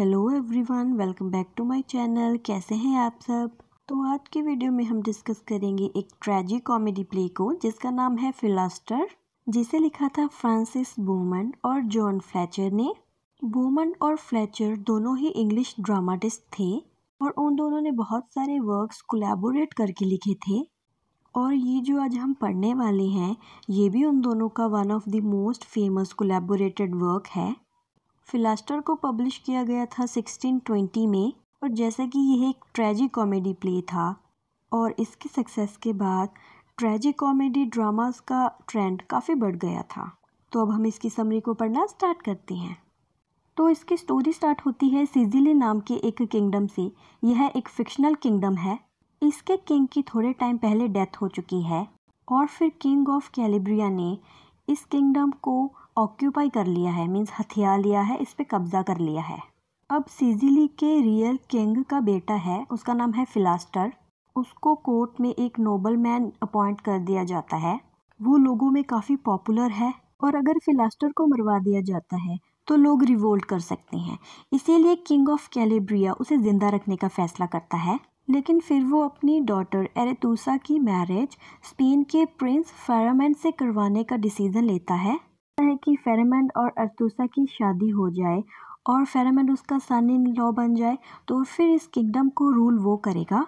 Hello everyone welcome back to my channel कैसे हैं आप सब? तो आज की वीडियो में हम डिस्कस करेंगे एक ट्रेजी कॉमेडी प्ले को, जिसका नाम है फिलास्टर जिसे लिखा था फ्रांसिस बोमन और जॉन फ्लैचर ने। बोमन और फ्लैचर दोनों ही इंग्लिश ड्रामाटिस्ट थे और उन दोनों ने बहुत सारे वर्क्स कोलैबोरेट करके लिखे थे। और ये जो आज हम पढ़ने वाले हैं, ये भी उन दोनों का one of the most famous collaborated work है। फिलास्टर को पब्लिश किया गया था 1620 में, और जैसा कि यह एक ट्रेजी कॉमेडी प्ले था, और इसके सक्सेस के बाद ट्रेजी कॉमेडी ड्रामास का ट्रेंड काफ़ी बढ़ गया था। तो अब हम इसकी समरी को पढ़ना स्टार्ट करते हैं। तो इसकी स्टोरी स्टार्ट होती है सिजिली नाम के एक किंगडम से। यह एक फिक्शनल किंगडम है। इसके किंग की थोड़े टाइम पहले डेथ हो चुकी है, और फिर किंग ऑफ़ कैलिब्रिया ने इस किंगडम को ऑक्यूपाई कर लिया है मीन्स हथिया लिया है, इस पर कब्ज़ा कर लिया है। अब सीजिली के रियल किंग का बेटा है, उसका नाम है फिलास्टर उसको कोर्ट में एक नोबल मैन अपॉइंट कर दिया जाता है। वो लोगों में काफ़ी पॉपुलर है और अगर फिलास्टर को मरवा दिया जाता है तो लोग रिवोल्ट कर सकते हैं। इसीलिए किंग ऑफ़ कैलेब्रिया उसे ज़िंदा रखने का फैसला करता है। लेकिन फिर वो अपनी डॉटर एरेतूसा की मैरिज स्पेन के प्रिंस फेरामेंट से करवाने का डिसीज़न लेता है। है कि फेरामेंट और अरतूसा की शादी हो जाए और फेरामेंट उसका सन इन लॉ बन जाए तो फिर इस किंगडम को रूल वो करेगा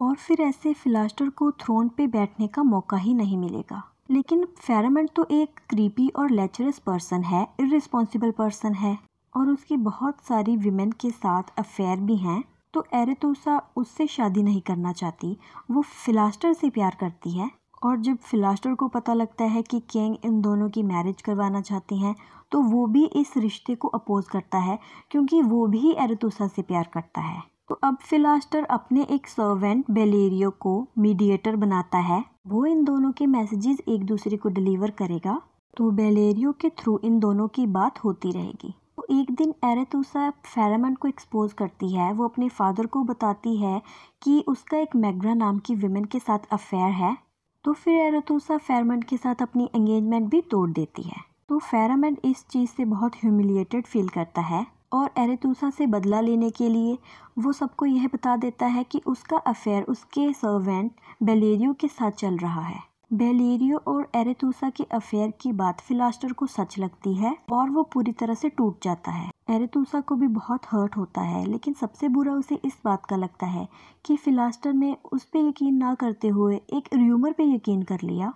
और फिर ऐसे फिलास्टर को थ्रोन पे बैठने का मौका ही नहीं मिलेगा। लेकिन फेरामेंट तो एक क्रीपी और लेचरस पर्सन है इरिस्पॉन्सिबल पर्सन है और उसकी बहुत सारी विमेन के साथ अफेयर भी हैं तो एरेतोसा उससे शादी नहीं करना चाहती। वो फिलास्टर से प्यार करती है और जब फिलास्टर को पता लगता है कि किंग इन दोनों की मैरिज करवाना चाहती हैं तो वो भी इस रिश्ते को अपोज करता है, क्योंकि वो भी एरेतोसा से प्यार करता है। तो अब फिलास्टर अपने एक सर्वेंट बेलेरियो को मीडिएटर बनाता है। वो इन दोनों के मैसेजेस एक दूसरे को डिलीवर करेगा तो बेलेरियो के थ्रू इन दोनों की बात होती रहेगी। तो एक दिन एरेतुसा फेरामंड को एक्सपोज करती है। वो अपने फादर को बताती है कि उसका एक मैग्रा नाम की विमेन के साथ अफेयर है। तो फिर एरेतुसा फेरमेंट के साथ अपनी एंगेजमेंट भी तोड़ देती है। तो फेरामेंट इस चीज़ से बहुत ह्यूमिलिएटेड फील करता है और एरेतूसा से बदला लेने के लिए वो सबको यह बता देता है कि उसका अफेयर उसके सर्वेंट बेलेरियो के साथ चल रहा है। बेलेरियो और एरेतूसा के अफेयर की बात फिलास्टर को सच लगती है और वो पूरी तरह से टूट जाता है। एरेतूसा को भी बहुत हर्ट होता है, लेकिन सबसे बुरा उसे इस बात का लगता है कि फिलास्टर ने उस पर यकीन ना करते हुए एक र्यूमर पे यकीन कर लिया।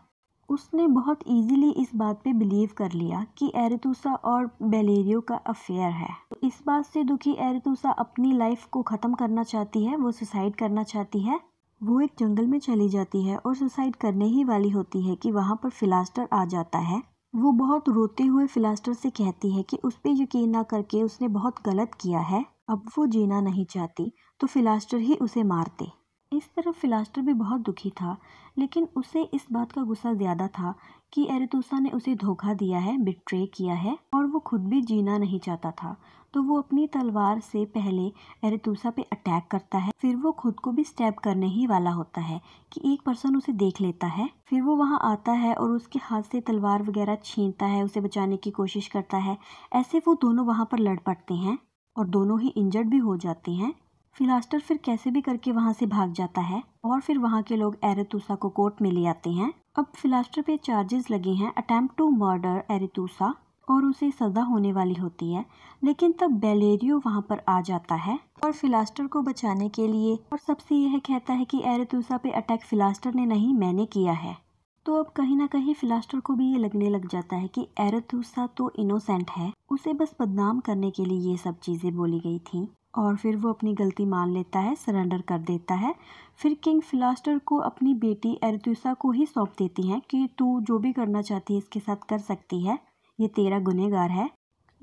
उसने बहुत इजीली इस बात पे बिलीव कर लिया कि एरेतूसा और बेलेरियो का अफेयर है। इस बात से दुखी एरेतूसा अपनी लाइफ को ख़त्म करना चाहती है, वो सुसाइड करना चाहती है। वो एक जंगल में चली जाती है और सुसाइड करने ही वाली होती है कि वहाँ पर फिलास्टर आ जाता है। वो बहुत रोते हुए फिलास्टर से कहती है कि उस पर यकीन ना करके उसने बहुत गलत किया है। अब वो जीना नहीं चाहती तो फिलास्टर ही उसे मारते। इस तरफ़ फिलास्टर भी बहुत दुखी था, लेकिन उसे इस बात का गुस्सा ज़्यादा था कि एरेतुसा ने उसे धोखा दिया है बिट्रे किया है, और वो खुद भी जीना नहीं चाहता था। तो वो अपनी तलवार से पहले एरेतुसा पे अटैक करता है, फिर वो खुद को भी स्टैब करने ही वाला होता है कि एक पर्सन उसे देख लेता है। फिर वो वहाँ आता है और उसके हाथ से तलवार वगैरह छीनता है, उसे बचाने की कोशिश करता है। ऐसे वो दोनों वहाँ पर लड़ पड़ते हैं और दोनों ही इंजर्ड भी हो जाते हैं। फिलास्टर फिर कैसे भी करके वहाँ से भाग जाता है और फिर वहाँ के लोग एरेतूसा को कोर्ट में ले आते हैं। अब फिलास्टर पे चार्जेस लगे हैं अटेम्प्ट टू मर्डर एरेतूसा और उसे सज़ा होने वाली होती है, लेकिन तब बेलेरियो वहाँ पर आ जाता है और फिलास्टर को बचाने के लिए और सबसे यह कहता है कि एरेतूसा पे अटैक फिलास्टर ने नहीं, मैंने किया है। तो अब कहीं ना कहीं फिलास्टर को भी ये लगने लग जाता है कि एरेतूसा तो इनोसेंट है, उसे बस बदनाम करने के लिए ये सब चीज़ें बोली गई थी। और फिर वो अपनी गलती मान लेता है सरेंडर कर देता है। फिर किंग फिलास्टर को अपनी बेटी एरतुसा को ही सौंप देती हैं कि तू जो भी करना चाहती है, इसके साथ कर सकती है। ये तेरा गुनहगार है।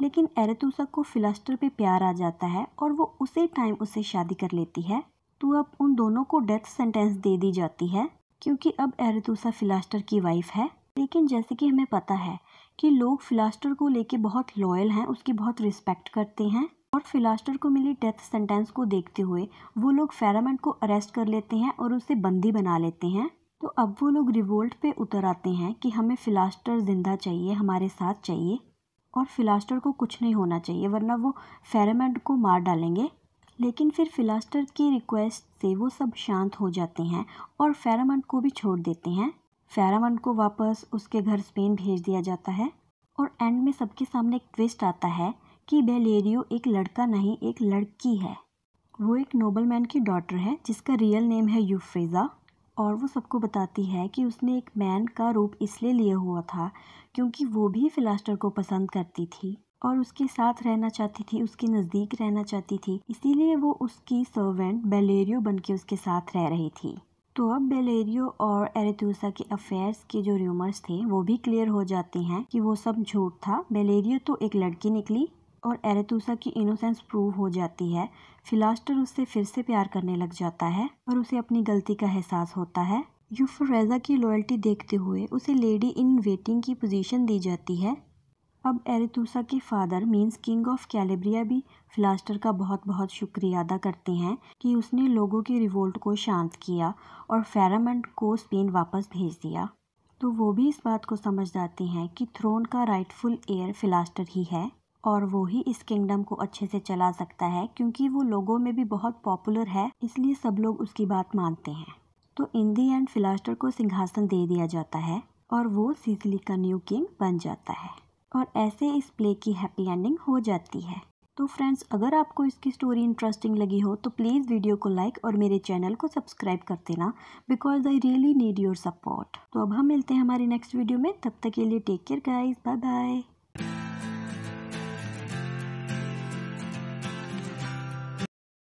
लेकिन एरेतुसा को फिलास्टर पे प्यार आ जाता है और वो उसी टाइम उसे शादी कर लेती है। तो अब उन दोनों को डेथ सेंटेंस दे दी जाती है, क्योंकि अब एरेतुसा फिलास्टर की वाइफ है। लेकिन जैसे कि हमें पता है कि लोग फिलास्टर को लेके बहुत लॉयल हैं, उसकी बहुत रिस्पेक्ट करते हैं। और फिलास्टर को मिली डेथ सेंटेंस को देखते हुए वो लोग फेरामेंट को अरेस्ट कर लेते हैं और उसे बंदी बना लेते हैं। तो अब वो लोग रिवोल्ट पे उतर आते हैं कि हमें फिलास्टर ज़िंदा चाहिए, हमारे साथ चाहिए और फिलास्टर को कुछ नहीं होना चाहिए, वरना वो फेरामेंट को मार डालेंगे। लेकिन फिर फिलास्टर की रिक्वेस्ट से वो सब शांत हो जाते हैं और फेरामंड को भी छोड़ देते हैं। फेरामंड को वापस उसके घर स्पेन भेज दिया जाता है और एंड में सबके सामने एक ट्विस्ट आता है कि बेलेरियो एक लड़का नहीं, एक लड़की है। वो एक नोबलमैन की डॉटर है, जिसका रियल नेम है यूफ्रेज़ा, और वो सबको बताती है कि उसने एक मैन का रूप इसलिए लिया हुआ था क्योंकि वो भी फिलास्टर को पसंद करती थी और उसके साथ रहना चाहती थी, उसके नज़दीक रहना चाहती थी। इसीलिए वो उसकी सर्वेंट बेलेरियो बन के उसके साथ रह रही थी। तो अब बेलेरियो और एरेतूसा के अफेयर्स के जो र्यूमर्स थे, वो भी क्लियर हो जाते हैं कि वो सब झूठ था। बेलेरियो तो एक लड़की निकली और एरेतूसा की इनोसेंस प्रूव हो जाती है। फिलास्टर उससे फिर से प्यार करने लग जाता है और उसे अपनी गलती का एहसास होता है। यूफरेजा की लॉयल्टी देखते हुए उसे लेडी इन वेटिंग की पोजीशन दी जाती है। अब एरेतूसा के father means king of Calabria भी फिलास्टर का बहुत बहुत शुक्रिया अदा करते हैं कि उसने लोगों की रिवोल्ट को शांत किया और फेरामेंट को स्पेन वापस भेज दिया। तो वो भी इस बात को समझ जाते हैं कि थ्रोन का राइटफुल एयर फिलास्टर ही है। और वो ही इस किंगडम को अच्छे से चला सकता है, क्योंकि वो लोगों में भी बहुत पॉपुलर है, इसलिए सब लोग उसकी बात मानते हैं। तो इन दी एंड फिलास्टर को सिंहासन दे दिया जाता है और वो सीजली का न्यू किंग बन जाता है। और ऐसे इस प्ले की हैप्पी एंडिंग हो जाती है। तो फ्रेंड्स अगर आपको इसकी स्टोरी इंटरेस्टिंग लगी हो तो प्लीज़ वीडियो को लाइक और मेरे चैनल को सब्सक्राइब कर देना because I really need your support तो अब हम मिलते हैं हमारी नेक्स्ट वीडियो में, तब तक के लिए take care guys bye bye